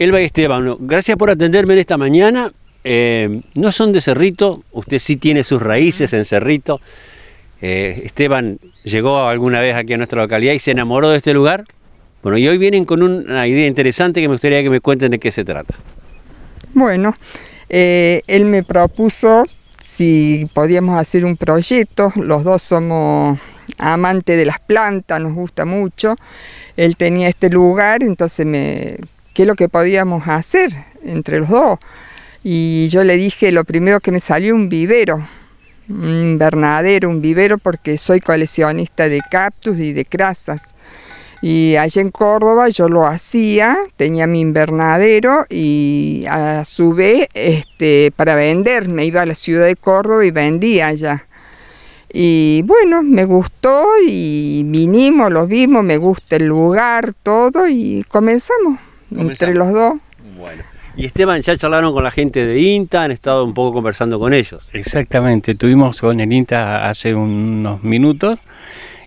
Elba y Esteban, gracias por atenderme en esta mañana. Eh, no son de Cerrito, usted sí tiene sus raíces en Cerrito. Eh, Esteban llegó alguna vez aquí a nuestra localidad y se enamoró de este lugar. Bueno, y hoy vienen con una idea interesante que me gustaría que me cuenten de qué se trata. Bueno, eh, él me propuso si podíamos hacer un proyecto, los dos somos amantes de las plantas, nos gusta mucho. Él tenía este lugar, entonces me qué es lo que podíamos hacer entre los dos. Y yo le dije, lo primero que me salió un vivero, un invernadero, un vivero, porque soy coleccionista de cactus y de crasas. Y allá en Córdoba yo lo hacía, tenía mi invernadero y a su vez este, para vender, me iba a la ciudad de Córdoba y vendía allá. Y bueno, me gustó y vinimos, lo vimos, me gusta el lugar, todo y comenzamos entre los dos. Bueno. Y Esteban, ya charlaron con la gente de INTA, han estado un poco conversando con ellos. Exactamente, tuvimos con el INTA hace unos minutos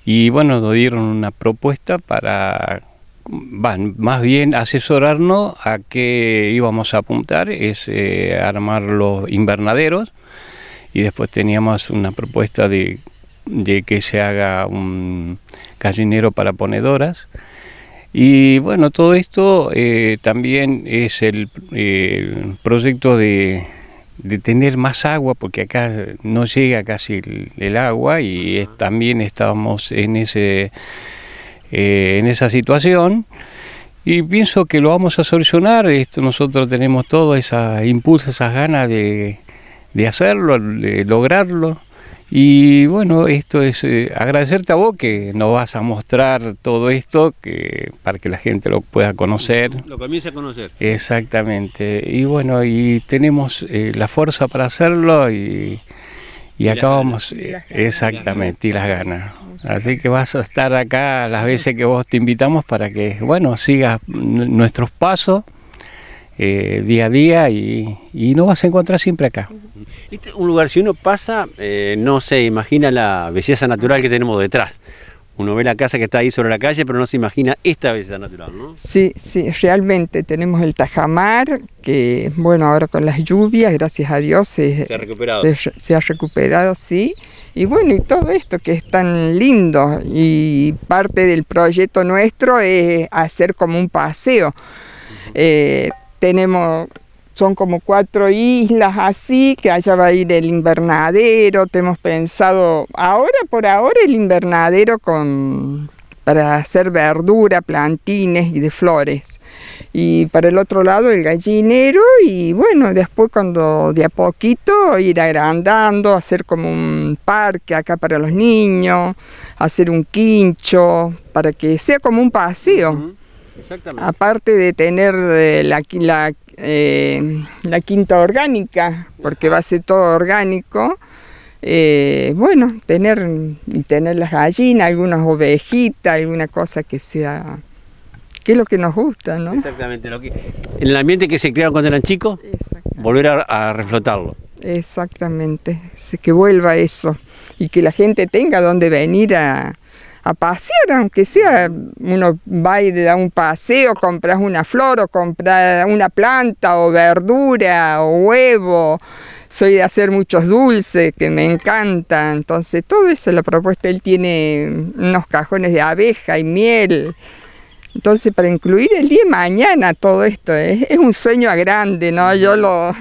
y bueno, nos dieron una propuesta para, van, más bien asesorarnos a qué íbamos a apuntar, es eh, armar los invernaderos y después teníamos una propuesta de, de que se haga un gallinero para ponedoras y bueno, todo esto eh, también es el, proyecto de, tener más agua, porque acá no llega casi el, agua y también estábamos en, ese, eh, en esa situación. Y pienso que lo vamos a solucionar, esto nosotros tenemos todo esa impulso, esas ganas de, de hacerlo, de lograrlo. Y bueno, esto es eh, agradecerte a vos que nos vas a mostrar todo esto que para que la gente lo pueda conocer. Lo comience a conocer. Exactamente. Y bueno, y tenemos eh, la fuerza para hacerlo y, y, acá vamos, exactamente, y las ganas. Así que vas a estar acá las veces que vos te invitamos para que, bueno, sigas nuestros pasos eh, día a día y, y nos vas a encontrar siempre acá. Este un lugar, si uno pasa, eh, no se imagina la belleza natural que tenemos detrás. Uno ve la casa que está ahí sobre la calle, pero no se imagina esta belleza natural, ¿no? Sí, sí, realmente tenemos el Tajamar, que bueno, ahora con las lluvias, gracias a Dios, se, ha recuperado. Se, ha recuperado, sí. Y bueno, y todo esto que es tan lindo, y parte del proyecto nuestro es hacer como un paseo. Eh, tenemos son como cuatro islas así, que allá va a ir el invernadero, te hemos pensado, ahora por ahora el invernadero con para hacer verdura, plantines y de flores. Y para el otro lado el gallinero y bueno, después cuando de a poquito ir agrandando, hacer como un parque acá para los niños, hacer un quincho, para que sea como un paseo. Aparte de tener eh, la, la, eh, la quinta orgánica, porque va a ser todo orgánico, eh, bueno, tener, tener las gallinas, algunas ovejitas, alguna cosa que sea, que es lo que nos gusta, ¿no? Exactamente, lo que, en el ambiente que se crearon cuando eran chicos, volver a, a reflotarlo. Exactamente, que vuelva eso y que la gente tenga donde venir a, a pasear, aunque sea, uno va y da un paseo, compras una flor o compras una planta o verdura o huevo. Soy de hacer muchos dulces que me encantan, entonces todo eso, la propuesta, él tiene unos cajones de abeja y miel. Entonces, para incluir el día de mañana todo esto, ¿eh? es un sueño a grande, ¿no? Yo lo,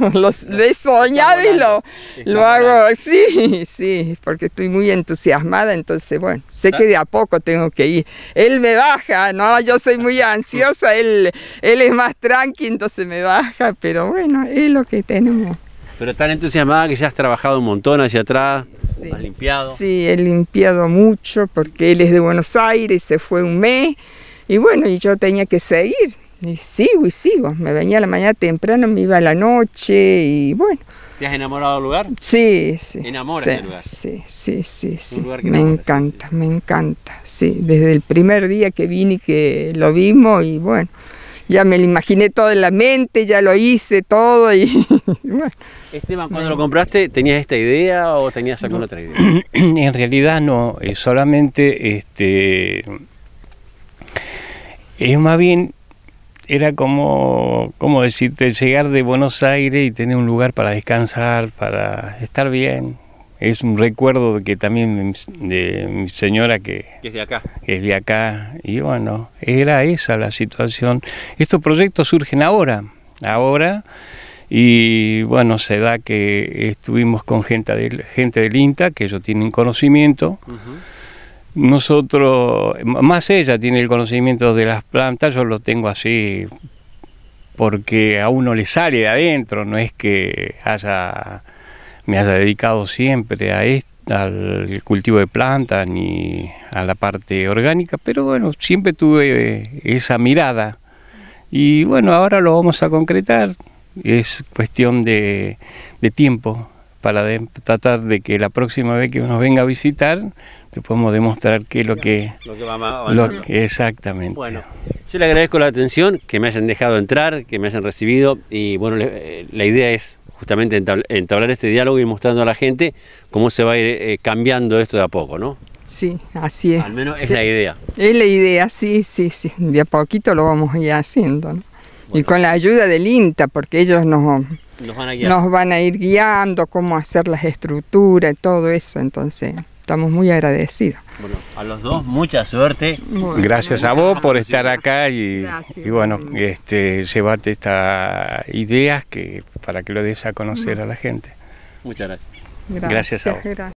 he soñado y lo, lo hago, sí, sí, porque estoy muy entusiasmada, entonces, bueno, sé que de a poco tengo que ir. Él me baja, ¿no? Yo soy muy ansiosa, él, él es más tranqui, entonces me baja, pero bueno, es lo que tenemos. Pero tan entusiasmada que ya has trabajado un montón hacia atrás, has limpiado. Sí, he limpiado mucho porque él es de Buenos Aires, se fue un mes y bueno, y yo tenía que seguir. Y sigo y sigo. Me venía a la mañana temprano, me iba a la noche y bueno. ¿Te has enamorado del lugar? Sí, sí. ¿Enamoras sí, del lugar? Sí, sí, sí, sí. Me encanta, me encanta. Sí, desde el primer día que vine y que lo vimos y bueno, ya me lo imaginé todo en la mente, ya lo hice todo y bueno. Esteban, cuando lo compraste, ¿tenías esta idea o tenías alguna otra idea? en realidad no, solamente este es más bien era como, ¿cómo decirte? Llegar de Buenos Aires y tener un lugar para descansar, para estar bien. Es un recuerdo que también de mi señora que, es de acá. Que es de acá. Y bueno, era esa la situación. Estos proyectos surgen ahora, ahora. Y bueno, se da que estuvimos con gente del, gente del INTA, que ellos tienen conocimiento. Nosotros, más ella tiene el conocimiento de las plantas, yo lo tengo así porque a uno le sale de adentro, no es que haya, me haya dedicado siempre a esto, al cultivo de plantas ni a la parte orgánica, pero bueno, siempre tuve esa mirada. Y bueno, ahora lo vamos a concretar, es cuestión de, tiempo para tratar de que la próxima vez que nos venga a visitar te podemos demostrar qué es lo que... Lo que va exactamente. Bueno, yo le agradezco la atención, que me hayan dejado entrar, que me hayan recibido y bueno, la idea es justamente entablar este diálogo y mostrando a la gente cómo se va a ir eh, cambiando esto de a poco, ¿no? Sí, así es. Al menos es la idea. Es la idea, sí, sí, sí. De a poquito lo vamos a ir haciendo, ¿no? Y con la ayuda del INTA, porque ellos nos, nos, van a nos van a ir guiando cómo hacer las estructuras y todo eso, entonces estamos muy agradecidos. Bueno, a los dos mucha suerte. Gracias a vos por estar acá y, y bueno, este, llevarte estas ideas que para que lo des a conocer a la gente. Muchas gracias. Gracias, a vos.